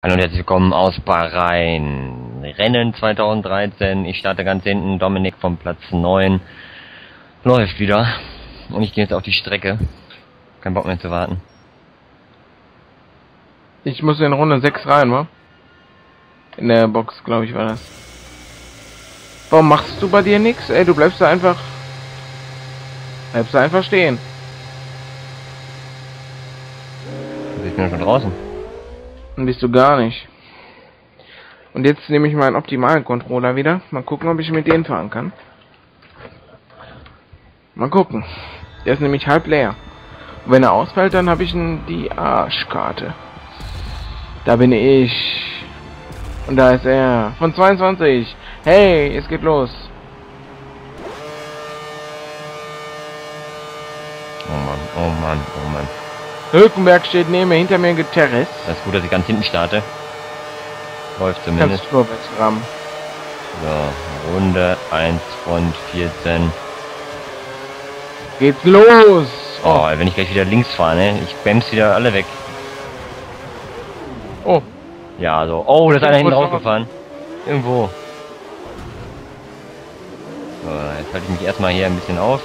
Hallo und herzlich willkommen aus Bahrain. Rennen 2013. Ich starte ganz hinten. Dominik vom Platz 9 läuft wieder. Und ich gehe jetzt auf die Strecke. Kein Bock mehr zu warten. Ich muss in Runde 6 rein, wa? In der Box, glaube ich, war das. Warum machst du bei dir nichts? Ey, du bleibst da einfach... Bleibst da einfach stehen. Ich bin schon draußen. Dann bist du gar nicht. Und jetzt nehme ich meinen optimalen Controller wieder. Mal gucken, ob ich mit denen fahren kann. Mal gucken. Der ist nämlich halb leer. Und wenn er ausfällt, dann habe ich die Arschkarte. Da bin ich. Und da ist er. Von 22. Hey, es geht los. Oh Mann, oh Mann, oh Mann. Hülkenberg steht neben mir, hinter mir Guterres. Das ist gut, dass ich ganz hinten starte. Läuft zumindest. Kannst vorwärts rammen. So, Runde 1 von 14. Geht's los! Oh, wenn ich gleich wieder links fahre, ne? Ich bäms wieder alle weg. Oh, Ja, so. Oh, da ist einer hinten rausgefahren. Irgendwo. So, jetzt halte ich mich erstmal hier ein bisschen auf.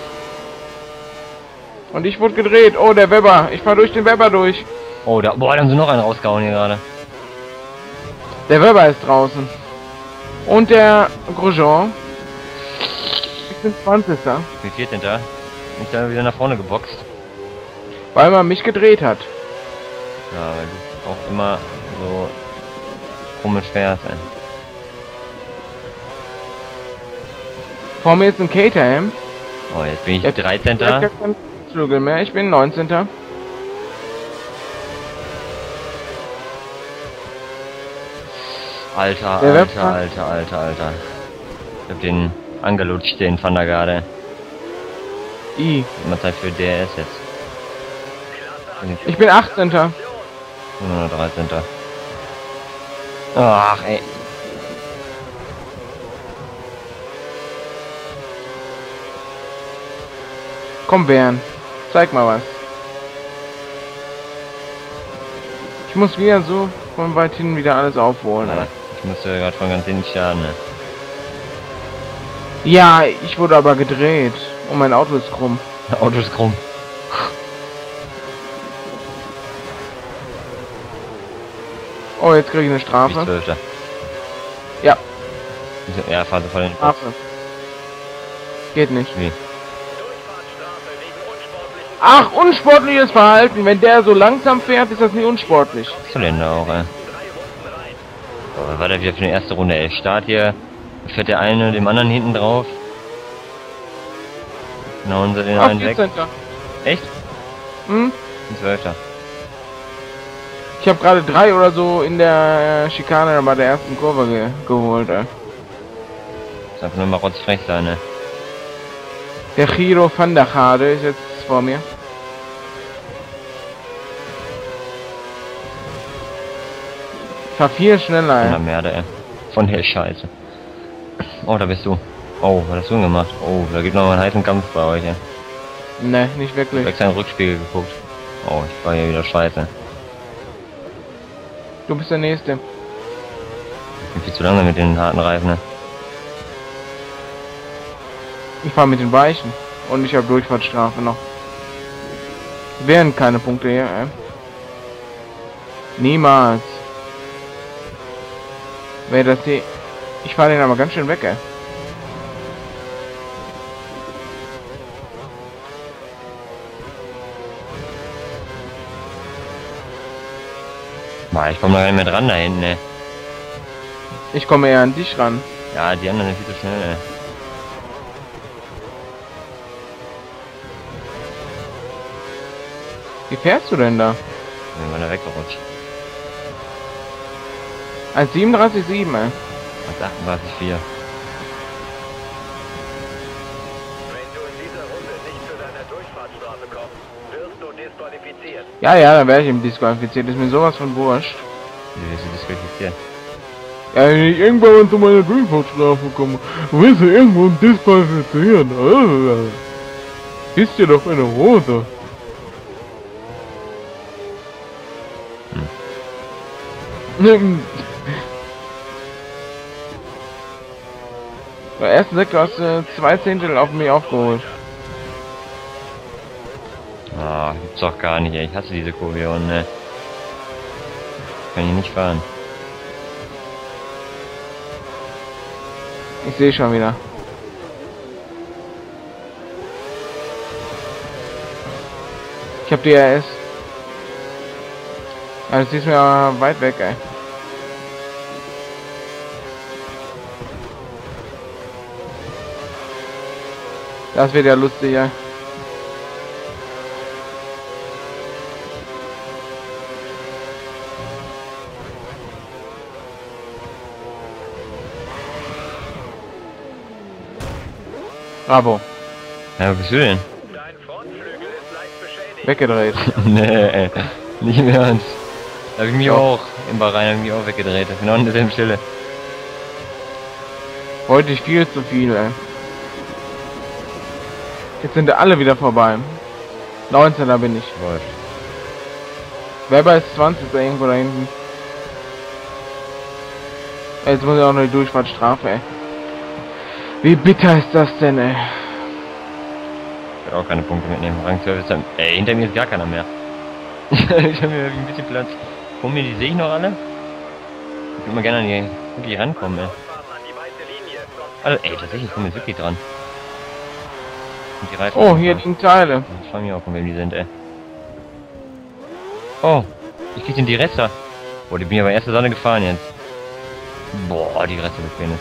Und ich wurde gedreht. Oh, der Weber. Ich fahr durch den Weber durch. Oh, da, boah, da haben sie noch einen rausgehauen hier gerade. Der Weber ist draußen. Und der Grosjean. Ich bin 20. Ich bin 14. Mich da wieder nach vorne geboxt. Weil man mich gedreht hat. Ja, weil du auch immer so komisch fährst, ey. Vor mir ist ein Caterham. Oh, jetzt bin ich Jetzt- 13. Flügel mehr. Ich bin 19. Alter, Der alter, alter, alter, alter. Ich hab den angelutscht, den Van der Garde. I. Immer Zeit für DRS jetzt. Ich bin 18. Nur noch 13. Ach, ey. Komm, Bären. Zeig mal was. Ich muss wieder so von weit hin wieder alles aufholen. Ja, ich musste gerade von ganz hinten starten, ne? Ja, ich wurde aber gedreht. Und mein Auto ist krumm. Der Auto ist krumm. Oh, jetzt kriege ich eine Strafe. Ja. Ja, fahr sofort in den Strafe. Geht nicht. Wie? Ach, unsportliches Verhalten. Wenn der so langsam fährt, ist das nicht unsportlich. Zylinder auch, ey. Was war das wieder für eine erste Runde, ey? Start hier. Fährt der eine dem anderen hinten drauf. Genau, unser den Ach, einen weg. 14. Echt? Hm? Ein Zwölfter. Ich habe gerade drei oder so in der Schikane bei der ersten Kurve ge geholt. Ey. Ist einfach nur mal rotzfrech sein, ne? Der Giro van der Gade ist jetzt vor mir. Fahr viel schneller. Ey. Merde, ey. Von der Scheiße. Oh, da bist du. Oh, was hast du denn gemacht? Oh, da gibt noch mal einen heißen Kampf bei euch, ey. Ne, nicht Ich hab wirklich. extra in den Rückspiegel geguckt. Oh, ich war hier wieder scheiße. Du bist der Nächste. Ich bin viel zu lange mit den harten Reifen, ne? Ich fahr mit den Weichen. Und ich habe Durchfahrtsstrafe noch. Wären keine Punkte hier, ey. Niemals. Wäre das die... Ich fahr den aber ganz schön weg, ey. Boah, ich komme da gar nicht mehr dran da hinten, ne? Ich komme eher an dich ran. Ja, die anderen sind viel zu schnell, ey. Wie fährst du denn da? Bin mal da weggerutscht. Ein 37,7, ey. 1,38,4. Ja, ja, dann werde ich ihm disqualifiziert. Ist mir sowas von wurscht. Wie willst du disqualifizieren? Ja, wenn ich irgendwann zu meiner Durchfahrtsstrafe komme, willst du irgendwo disqualifizieren. Ist dir doch eine Hose. Hm. Der ersten Sektor hast du zwei Zehntel auf mich aufgeholt. Ah, gibt's doch gar nicht, ey. Ich hasse diese Kurve hier unten, ne? Kann ich nicht fahren. Ich sehe schon wieder. Ich hab DRS. Also sie ist mir aber weit weg, ey. Das wird ja lustig, ey. Bravo. Ja, bist du denn? Weggedreht. nee. Nicht im Ernst. Da hab ich mich auch im Bahrain mich auch weggedreht. Auch in derselben Stelle. Ich viel zu viel, ey. Jetzt sind alle wieder vorbei. 19er bin ich. Läuft. Weber ist 20 da irgendwo da hinten. Jetzt muss ich auch noch die Durchfahrtsstrafe, ey. Wie bitter ist das denn, ey? Ich werde auch keine Punkte mitnehmen. Rang 12 ist dann. Ey, hinter mir ist gar keiner mehr. ich hab mir ein bisschen Platz. Vor mir, die sehe ich noch alle. Ich würde mal gerne an die wirklich rankommen, ey. Also, ey, tatsächlich, ich komme jetzt wirklich dran. Die Reifen. Oh, hier liegen Teile. Ich frage mich auch, von wem die sind, ey. Oh, ich krieg den die Rester. Boah, die bin ich aber erste Sonne gefahren jetzt. Boah, die Reste des Penis.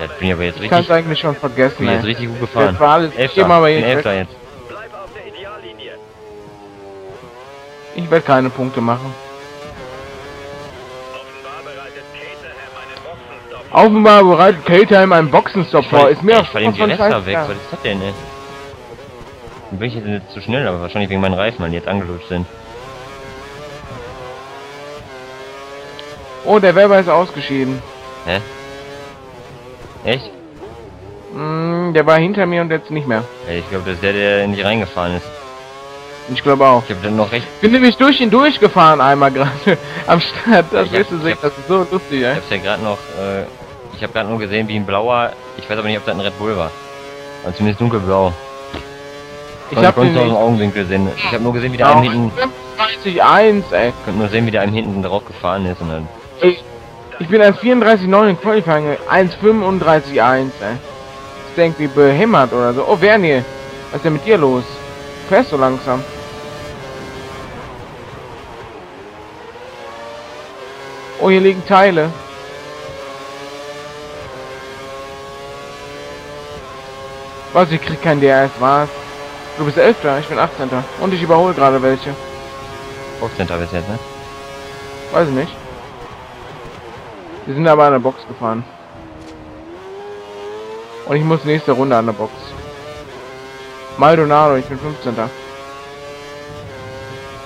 Ja, bin ich aber jetzt Ich kann's richtig, eigentlich schon vergessen, bin jetzt richtig gut gefahren. Jetzt war alles- Elfter, bin jetzt Elfter jetzt. Bleib auf der Ideallinie. Ich werde keine Punkte machen. Offenbar bereitet Caterham einen Boxenstopp vor. Ist mir auch ich fahr dem die von Rester weg. ja. Was ist das denn, ey? Dann bin ich jetzt nicht zu schnell, aber wahrscheinlich wegen meinen Reifen, weil die jetzt angelutscht sind. Oh, der Weber ist ausgeschieden. Hä? Echt? Mm, der war hinter mir und jetzt nicht mehr. Ey, ich glaube, das ist der, der nicht reingefahren ist. Ich glaube auch. Ich habe dann noch recht. Ich bin nämlich durch ihn durchgefahren einmal gerade am Start. Das Ich wirst du ich sehen, das ist so lustig, Ich ey. hab's ja gerade noch, äh, ich habe gerade nur gesehen, wie ein blauer, ich weiß aber nicht, ob das ein Red Bull war. Also zumindest dunkelblau. Ich Konnte- konntest du aus dem. Augenwinkel sehen. Ich habe nur gesehen, wie der einem hinten, 35,1, ey. konnte nur sehen, wie der einem hinten drauf gefahren ist und dann, Ich, ich bin ein 34,9 in Qualifying, 1,35,1, ey. Ich denk, wie behämmert oder so. Oh, Vernier, was ist denn mit dir los? Du fährst so langsam. Oh, hier liegen Teile. Was, ich krieg kein DRS, was? Du bist 11. ich bin 18. Und ich überhole gerade welche. 15. bis jetzt, ne? Weiß ich nicht. Wir sind aber an der Box gefahren. Und ich muss nächste Runde an der Box. Maldonado, ich bin 15. Bist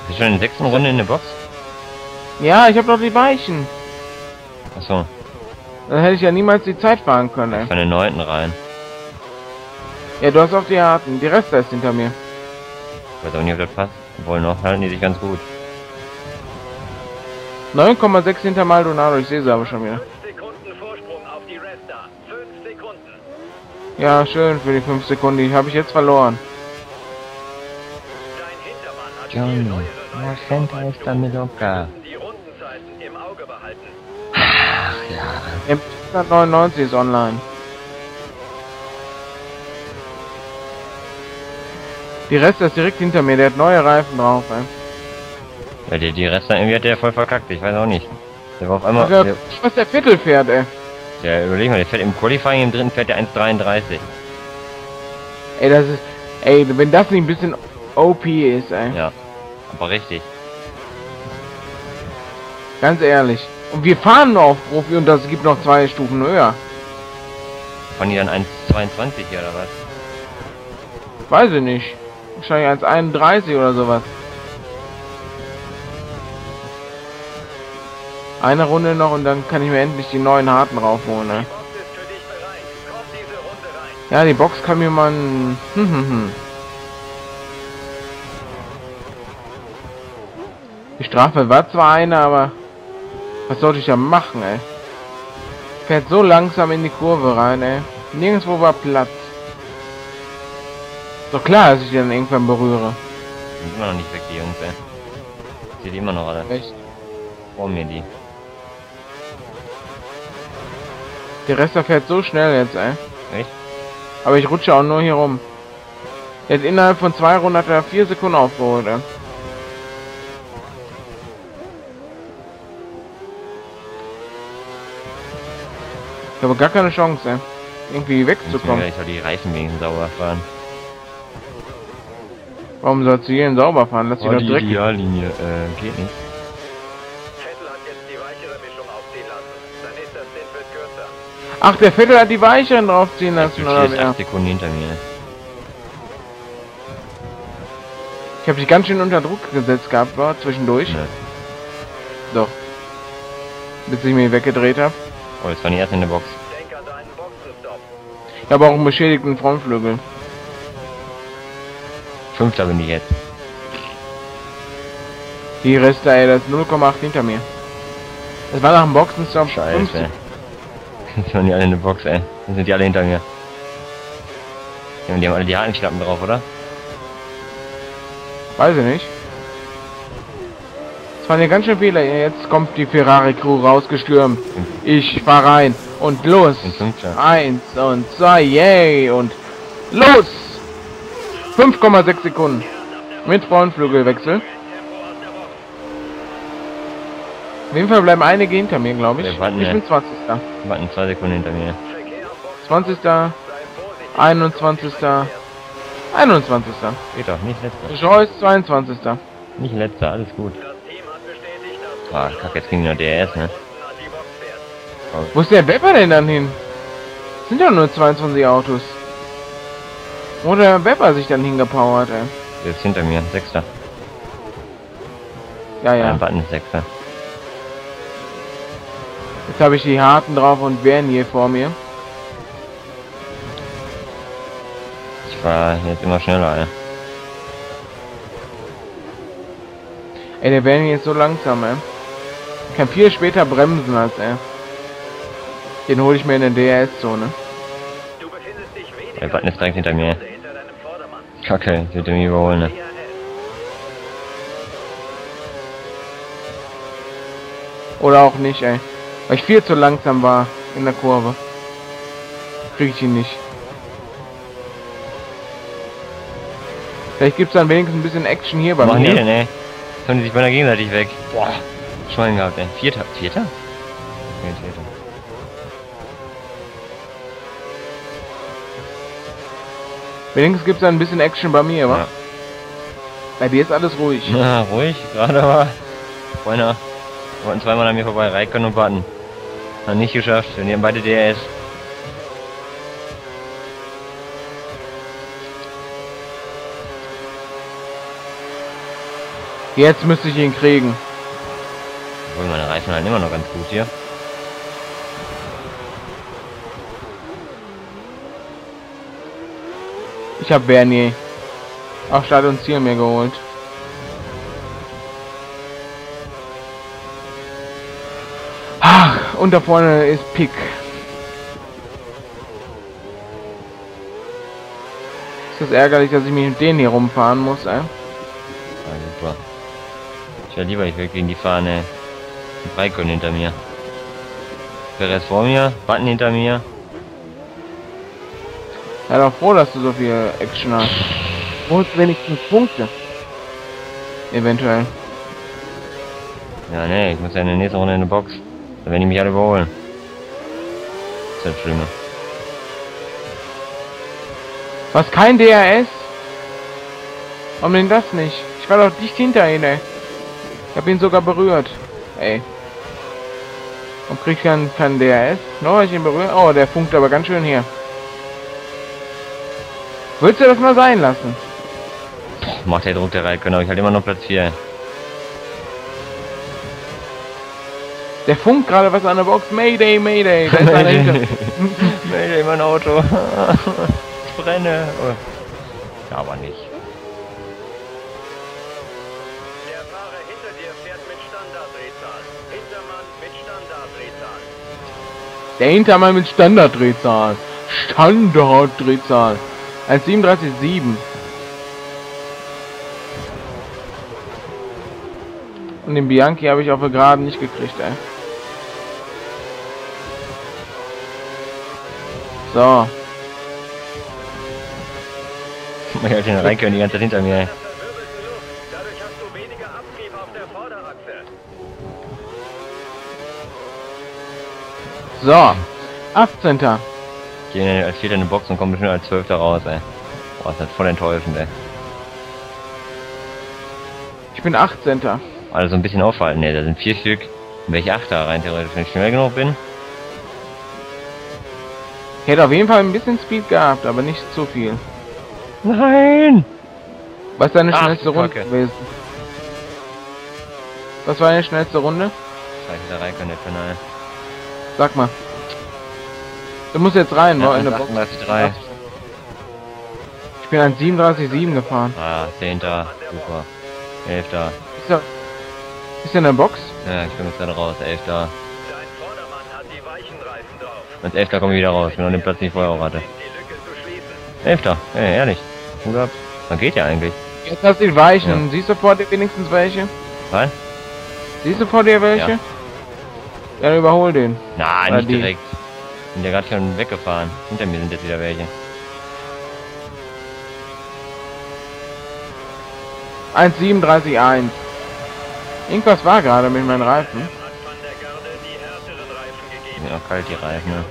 du schon in der sechsten Runde in der Box? Ja, ich habe noch die Weichen. Achso, Dann hätte ich ja niemals die Zeit fahren können, ich in den neunten rein. Ja, du hast auch die harten. Die Reste ist hinter mir. Ich weiß auch nicht, ob das passt. Obwohl noch halten die sich ganz gut. 9,6 hinter Maldonado, ich sehe sie aber schon wieder. 5 Sekunden Vorsprung auf die Resta. 5 Sekunden. Ja, schön für die 5 Sekunden. Die habe ich jetzt verloren. Dein Hintermann hat Johnny, viel neuere la gente auf está muy loca. Auge behalten. M99 ist online. Die Reste ist direkt hinter mir, der hat neue Reifen drauf, ey. Ja, die, die Reste irgendwie hat der voll verkackt, ich weiß auch nicht. Der war auf einmal, Also, der, was der Viertel fährt, ey. der, überleg mal, der fährt im Qualifying, im dritten fährt der 1,33. Ey, das ist, ey, wenn das nicht ein bisschen OP ist, ey. Ja, aber richtig. Ganz ehrlich. Und wir fahren nur auf Profi und das gibt noch zwei Stufen höher. Fahren die dann 1,22 hier oder was? Weiß ich nicht. Wahrscheinlich 1,31 oder sowas. Eine Runde noch und dann kann ich mir endlich die neuen harten raufholen, ne? Ja, die Box kann mir man. Hm, hm, hm. Die Strafe war zwar eine, aber was sollte ich da machen, ey? Fährt so langsam in die Kurve rein, ey. Nirgendwo war Platz. Ist Doch klar, dass ich die dann irgendwann berühre. Sind immer noch nicht weg, die Jungs, ey. Seht ihr immer noch alle. Echt? Vor mir die. Der Rest fährt so schnell jetzt, ey. Echt? Aber ich rutsche auch nur hier rum. Jetzt innerhalb von zwei Runden hat er vier Sekunden aufgeholt, ey. Ich habe gar keine Chance, ey. Irgendwie wegzukommen. ich soll die Reifen wenigstens sauber fahren. Warum sollst du hier sauber fahren? Lass dich Oh, doch die direkt. Ideallinie, äh, geht nicht. Vettel hat jetzt die weichere Mischung aufziehen lassen. Sein nächster Stint wird kürzer. Ach, der Vettel hat die Weicheren draufziehen lassen, oder stehst wer? 8 Sekunden hinter mir. Ich habe dich ganz schön unter Druck gesetzt gehabt, war zwischendurch. Nö. Doch. Bis ich mich weggedreht habe. Oh, jetzt waren die erst in der Box. Ich habe auch einen beschädigten Frontflügel. Fünfter bin ich jetzt. Die Reste, ey, das ist 0,8 hinter mir. Das war nach dem Boxenstopp. Scheiße. 50. Jetzt waren die alle in der Box, ey. Dann sind die alle hinter mir. Ja, und die haben alle die Hakenklappen drauf, oder? Weiß ich nicht. Das waren ja ganz schön viele. Jetzt kommt die Ferrari Crew rausgestürmt. Ich fahr rein. Und los. Eins und zwei. Yay. Und los. 5,6 Sekunden. Mit Frontflügelwechsel. Auf jeden Fall bleiben einige hinter mir, glaube ich. Warten, Ich bin 20. Warten zwei Sekunden hinter mir. Verkehr am Box. 20. Sei vorsichtig. 21. 21. Geht doch, nicht letzter. Joyce 22. Nicht letzter, alles gut. Ah, kacke, jetzt die noch DRS, ne? Wo ist der Wepper denn dann hin? Sind ja nur 22 Autos. Wo hat der Wepper sich dann hingepowert, ey? Der ist hinter mir, sechster. Ja, Ja. ja. Button ist sechster. Jetzt habe ich die Harten drauf und Vernier vor mir. Ich war jetzt immer schneller, ey. Ey, der Vernier ist so langsam, ey. Kann viel später bremsen als er. Den hole ich mir in der DRS-Zone. Du befindest dich weniger Der Button ist direkt hinter mir. Kacke, er mich überholen, ne? Oder auch nicht, ey. Weil ich viel zu langsam war in der Kurve. Krieg ich ihn nicht. Vielleicht gibt's dann wenigstens ein bisschen Action hier bei Was machen die mir. denn, ey? Jetzt haben die sich beinahe gegenseitig weg. Boah. Schwein gehabt, ey. Vierter. Vierter? Okay, vierter. Wenigstens gibt's dann ein bisschen Action bei mir, wa? Ja. Bei dir ist alles ruhig. Na, ruhig, gerade aber. Freunde, wollten zweimal an mir vorbei, Raikön und Button. Hat nicht geschafft, wir nehmen beide DRS. Jetzt müsste ich ihn kriegen. Obwohl meine Reifen halt immer noch ganz gut hier. Ich habe Bernier. Auch Start und Ziel mir geholt. Und da vorne ist Pick. Ist das ärgerlich, dass ich mich mit denen hier rumfahren muss, ey? Ja, super. Ich wäre lieber, ich will gegen die Fahne. Raikön hinter mir. Perez vor mir, Button hinter mir. Ja, doch froh, dass du so viel Action hast. Holst wenigstens Punkte. Eventuell. Ja, nee, ich muss ja in der nächsten Runde in eine Box. Da werden die mich alle überholen. Das ist das Schlimme. Was, kein DRS? Warum denn das nicht? Ich war doch dicht hinter ihm, ey. Ich hab ihn sogar berührt. Ey. Und krieg ich kein, kein DRS? Noch ich ihn berührt? Oh, der funkt aber ganz schön hier. Willst du das mal sein lassen? Macht der Druck der Raikön, aber ich halt immer noch Platz 4. Der funkt gerade was an der Box. Mayday, Mayday. Da ist hinter. Melde mein Auto. ich brenne. Oh. Ja, aber nicht. Der Fahrer hinter dir fährt mit Drehzahl. Hintermann mit Standarddrehzahl. Der Hintermann mit Standarddrehzahl. Standarddrehzahl. 1,37,7. Und den Bianchi habe ich auf der Geraden nicht gekriegt, ey. So. Ich hab den Reinke die ganze Zeit hinter mir. ey. So. 18. Gehe als Vierter in die Box und komme bestimmt als Zwölfter raus, ey. Boah, ist das voll enttäuschend, ey. Ich bin 18. Also ein bisschen aufhalten, ne, da sind vier Stück. Wäre ich Achter rein theoretisch, wenn ich schnell genug bin. Ich hätte auf jeden Fall ein bisschen Speed gehabt, aber nicht zu viel. Nein! Was ist deine Ach, schnellste Runde Kacke. gewesen? Was war deine schnellste Runde? Scheiße, der Reinke nicht für nein. Sag mal. Du musst jetzt rein, Ja, war in der Box. 38,3. Ich bin an 37,7 gefahren. Ah, Zehnter, super. Elfter. Ist er, ist er in der Box? Ja, ich komme jetzt gerade raus, Elfter. Dein Vordermann hat die weichen Reifen drauf. Als Elfter komme ich wieder raus, wenn man den Platz nicht vorher auch hatte. Die Lücke zu schließen. Elfter, ey, ehrlich. Gut. Man geht ja eigentlich. Jetzt hast du die Weichen. Ja. Siehst du vor dir wenigstens welche? Was? Siehst du vor dir welche? Ja. Ja, dann überhol den. Nein, Oder nicht die. direkt. Sind ja gerade schon weggefahren. Hinter mir sind jetzt wieder welche. 1,37,1. Irgendwas war gerade mit meinen Reifen. Sind auch kalt die Reifen, ne?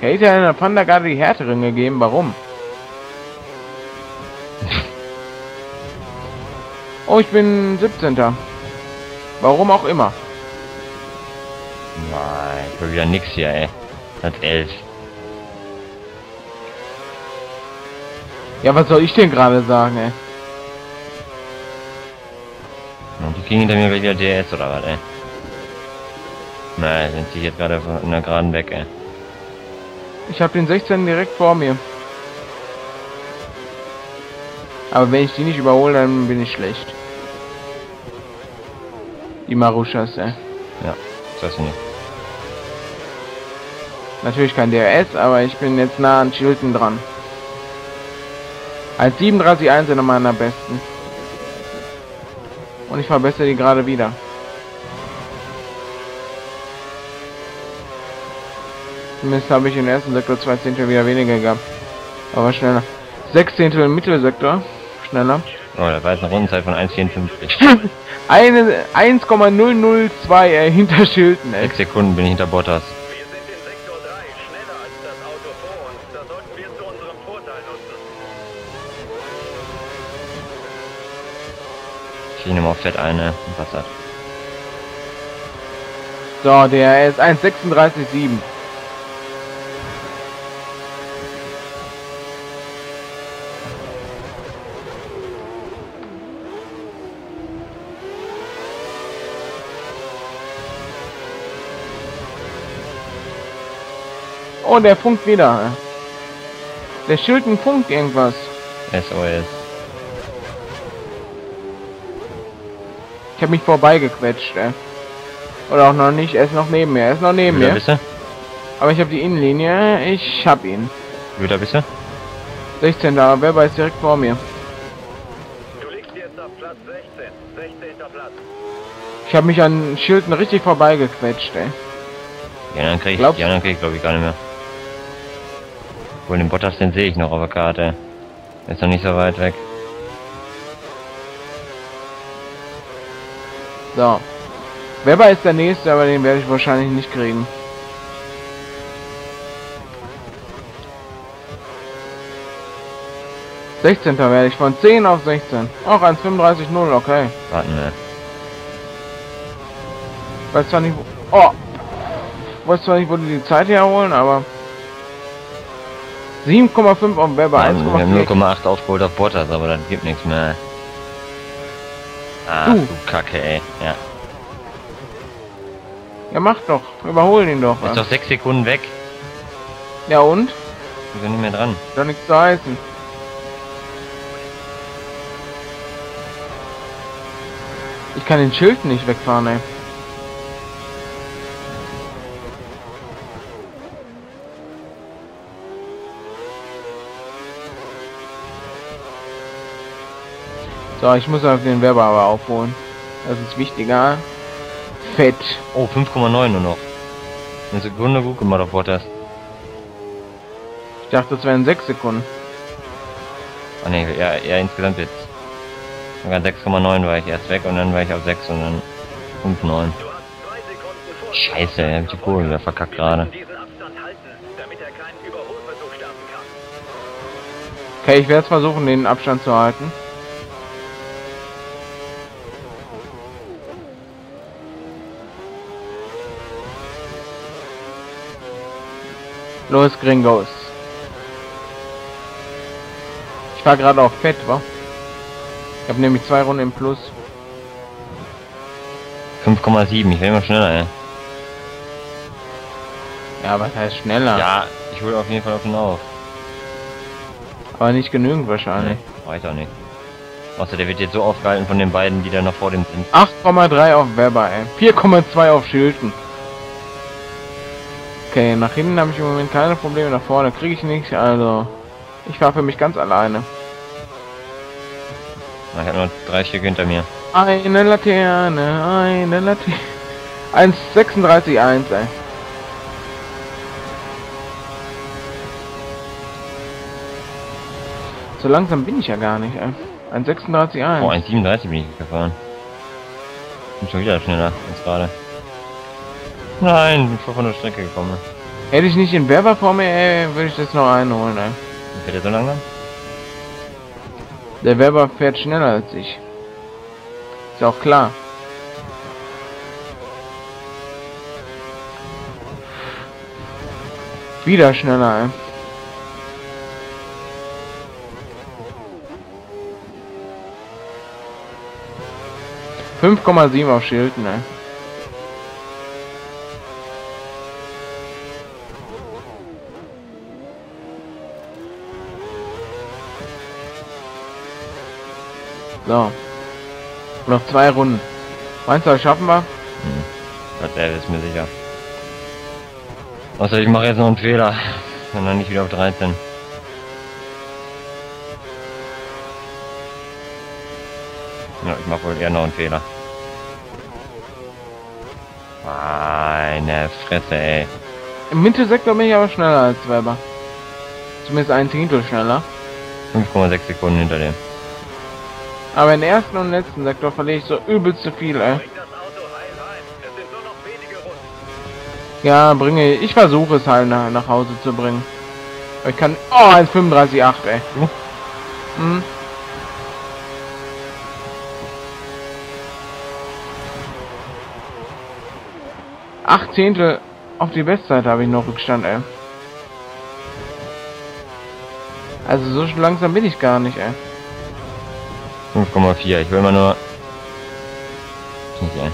Kate hat in der Panda gerade die härteren gegeben. Warum? Oh, ich bin 17. Warum auch immer. Nein, ich will wieder nix hier, ey. Platz 11. Ja, was soll ich denn gerade sagen, ey? Und die kriegen hinter mir wieder DS oder was, ey. Nein, sind sie jetzt gerade von der Geraden weg, ey. Ich habe den 16 direkt vor mir. Aber wenn ich die nicht überhole, dann bin ich schlecht. Die Maruschas, ey. Ja, das weiß ich nicht. Natürlich kein DRS, aber ich bin jetzt nah an Chilton dran. Als 37.1 sind meiner besten. Und ich verbessere die gerade wieder. Zumindest habe ich im ersten Sektor zwei Zehntel wieder weniger gehabt. Aber schneller. Sechs Zehntel im Mittelsektor. Schneller. Oh, da war jetzt eine Rundenzeit von 1,54. Eine 1,002 äh, hinter Chilton, ey. Sechs Sekunden bin ich hinter Bottas. Wir sind in Sektor 3, schneller als das Auto vor uns. Das sollten wir zu unserem Vorteil nutzen. Ich nehme mal fett eine. Was hat? So, der ist 1,36,7. Der funkt wieder. Der Schilden funkt irgendwas. SOS. Ich habe mich vorbeigequetscht, ey. Oder auch noch nicht, er ist noch neben mir, er ist noch neben Wie da mir. bist du? Aber ich habe die Innenlinie, ich hab ihn. Wie da bist du? 16. Aber Weber ist direkt vor mir. Du liegst jetzt auf Platz 16. 16. Platz. Ich habe mich an Schilden richtig vorbeigequetscht, ey. Die anderen krieg ich, Glaubst die anderen krieg ich glaube ich gar nicht mehr. Obwohl den Bottas, den sehe ich noch auf der Karte. Ist noch nicht so weit weg. So. Weber ist der nächste, aber den werde ich wahrscheinlich nicht kriegen. Sechzehnter werde ich von 10 auf 16. Auch 1,35,0, okay. Warten wir. Weiß zwar nicht, wo... Oh! Weiß zwar nicht, wo die die Zeit herholen, aber... 7,5 auf Weber, Nein, wir haben 1,4. 0,8 aufgeholt auf Bottas, aber das gibt nichts mehr. Ah, Du. du Kacke, ey. Ja. Ja, mach doch. Überhol ihn doch. Ist doch 6 Sekunden weg. Ja und? Wir sind nicht mehr dran. Doch nichts zu heißen. Ich kann den Schild nicht wegfahren, ey. So, ich muss auf den Werber aber aufholen. Das ist wichtiger. Fett. Oh, 5,9 nur noch. Eine Sekunde gut gemacht auf Bottas. Ich dachte, das wären 6 Sekunden. Ah ne, ja, ja, insgesamt jetzt. Sogar 6,9 war ich erst weg und dann war ich auf 6 und dann 5,9. Du hast zwei Sekunden Vorsprung. Scheiße, hat die Kurve wieder verkackt gerade. Er. Okay, ich werde versuchen, den Abstand zu halten. Los, Gringos. Ich war gerade auf Fett, wa? Ich habe nämlich zwei Runden im Plus. 5,7, ich will immer schneller, ey. Ja, was heißt schneller? Ja, ich hole auf jeden Fall auf den auf. Aber nicht genügend wahrscheinlich. Reicht auch nicht. Außer der wird jetzt so aufgehalten von den beiden, die da noch vor dem sind. 8,3 auf Weber, ey. 4,2 auf Schilden. Okay, nach hinten habe ich im Moment keine Probleme, nach vorne kriege ich nichts, also ich fahre für mich ganz alleine. Ich habe nur drei Stück hinter mir. Eine Laterne, eine Laterne. 1,36,1, ey. So langsam bin ich ja gar nicht, ey. 1,36,1. Oh, 1,37 bin ich gefahren. Bin schon wieder schneller als gerade. Nein, bin schon von der Strecke gekommen. Hätte ich nicht den Werber vor mir, ey, würde ich das noch einholen, ey. Fährt der so langsam? Der Werber fährt schneller als ich. Ist auch klar. Wieder schneller, ey. Fünf Komma sieben auf Schilden, ey. So. Noch zwei Runden. Meinst du, das schaffen wir? Das der ist mir sicher. Außer ich mache jetzt noch einen Fehler. Und dann nicht wieder auf 13. Ja, ich mache wohl eher noch einen Fehler. Meine Fresse, ey. Im Mittelsektor bin ich aber schneller als Weber. Zumindest ein Zehntel schneller. 5,6 Sekunden hinter dem. Aber im ersten und letzten Sektor verliere ich so übelst zu viel, ey. Ja, bringe ich. Ich versuche es halt nach, nach Hause zu bringen. Ich kann. Oh, 1,35,8, ey. Hm. Acht Zehntel auf die Bestzeit habe ich noch Rückstand, ey. Also so langsam bin ich gar nicht, ey. 5,4. Ich will mal nur. Nicht ein.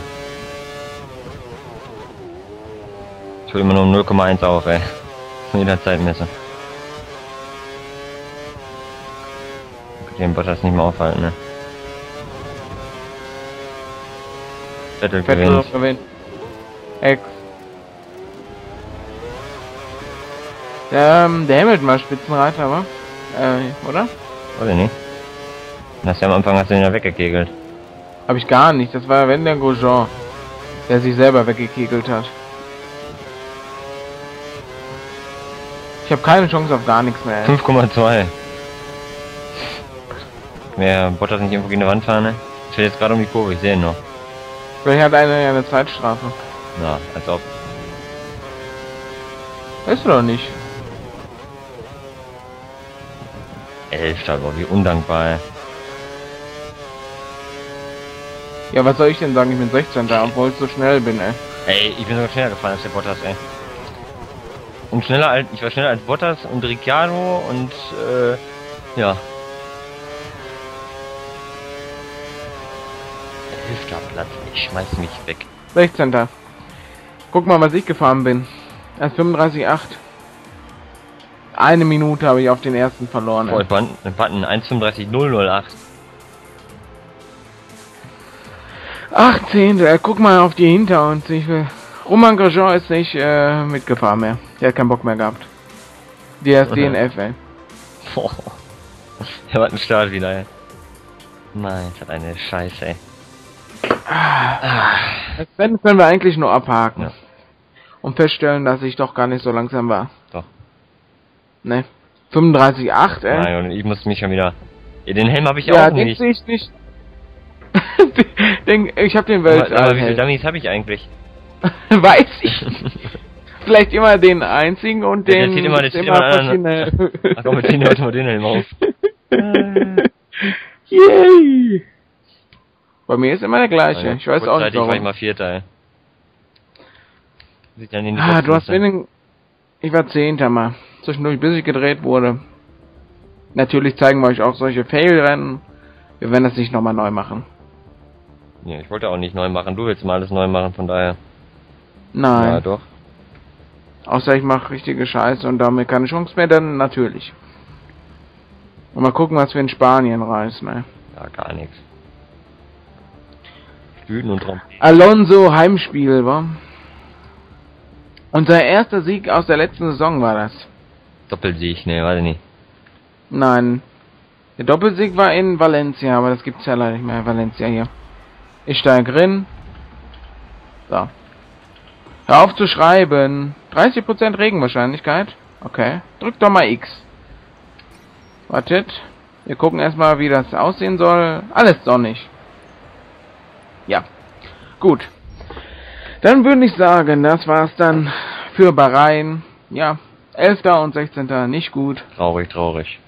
Ich will immer nur um 0,1 auf, ey. Von jeder Zeitmesse. Den Bottas nicht mehr aufhalten, ne? Vettel Vettel gewinnt. gewinnt. Ex. Ähm, der Hamilton war Spitzenreiter, aber. Äh, oder? Ich nicht. Hast ja am Anfang hast du ihn ja weggekegelt. Hab ich gar nicht. Das war wenn der Grosjean, der sich selber weggekegelt hat. Ich habe keine Chance auf gar nichts mehr. ey. 5,2. Wer Bottas nicht irgendwo gegen die Wand fahren, ne? Ich will jetzt gerade um die Kurve, ich sehe ihn noch. Vielleicht hat einer ja eine Zeitstrafe. Na, als ob. Weißt du doch nicht. Elfter, boah, wie undankbar, ey. Ja, was soll ich denn sagen? Ich bin 16. obwohl ich so schnell bin, ey. Ey, ich bin sogar schneller gefahren als der Bottas, ey. Und schneller als, ich war schneller als Bottas und Ricciardo und, äh, ja. Elfter Platz, ich schmeiß mich weg. 16. Guck mal, was ich gefahren bin. Erst 35,8. Eine Minute habe ich auf den ersten verloren. Ey. Button, Button 1,35,008. 18. Äh, guck mal auf die hinter uns. Ich will. Roman Grosjean ist nicht äh, mitgefahren mehr. Der hat keinen Bock mehr gehabt. Der ist DNF, ey. Boah. Der hat einen Start wieder, ey. Nein, das hat eine Scheiße, ey. Das Rennen können wir eigentlich nur abhaken. Ja. Und feststellen, dass ich doch gar nicht so langsam war. Doch. Ne. 35,8, ey. Nein, und ich muss mich schon wieder... Ja, den Helm habe ich ja, auch den nicht. sehe ich nicht. den, ich hab den Aber, Welt. aber wie viele Dummies habe ich eigentlich? Weiß ich. Vielleicht immer den einzigen und Ja, den. der zieht immer- der zieht immer verschiedene- Ach komm, wir ziehen heute mal den Helm auf. Yay! Bei mir ist immer der gleiche. Ich weiß auch nicht Kurzzeitig war ich warum. mal Vierter. Sieht dann in Ah, du hast wenig. Ich war Zehnter mal. Zwischendurch, bis ich gedreht wurde. Natürlich zeigen wir euch auch solche Fail-Rennen. Wir werden das nicht nochmal neu machen. Ja, ich wollte auch nicht neu machen. Du willst mal alles neu machen, von daher. Nein. Ja, doch. Außer ich mache richtige Scheiße und damit keine Chance mehr, dann natürlich. Und mal gucken, was wir in Spanien reißen, ey. Ja, gar nichts. Stühlen und Trompeten. Alonso Heimspiel, wa? Unser erster Sieg aus der letzten Saison war das. Doppelsieg, ne, ich nicht. Nein. Der Doppelsieg war in Valencia, aber das gibt's ja leider nicht mehr, Valencia hier. Ich steige rein. So. Hör auf zu schreiben. 30% Regenwahrscheinlichkeit. Okay. Drück doch mal X. Wartet. Wir gucken erstmal, wie das aussehen soll. Alles sonnig. Ja. Gut. Dann würde ich sagen, das war's dann für Bahrain. Ja. 11. und 16. nicht gut. Traurig, traurig.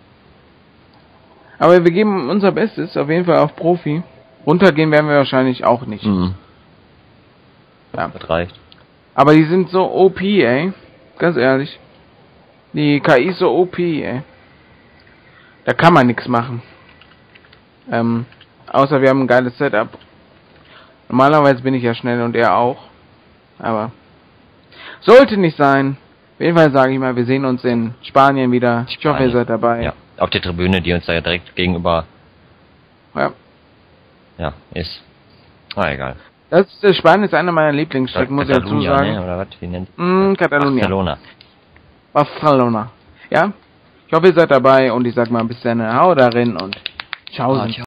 Aber wir geben unser Bestes, auf jeden Fall auf Profi. Runtergehen werden wir wahrscheinlich auch nicht. Mhm. Ja. Das reicht. Aber die sind so OP, ey. Ganz ehrlich. Die KI ist so OP, ey. Da kann man nichts machen. Ähm, außer wir haben ein geiles Setup. Normalerweise bin ich ja schnell und er auch. Aber sollte nicht sein. Auf jeden Fall sage ich mal, wir sehen uns in Spanien wieder. Ich hoffe, ihr Spanien. seid dabei. Ja. Auf der Tribüne, die uns da direkt gegenüber, ja. Ja, ist. Ah, egal. Das ist, äh, Spanien ist eine meiner Lieblingsstrecken, muss ich dazu sagen. Ne, oder was? Wie nennt Mm, Catalunya. Barcelona. Barcelona. Ja? Ich hoffe, ihr seid dabei und ich sag mal bis dann, hau darin und ciao. Ah, ciao.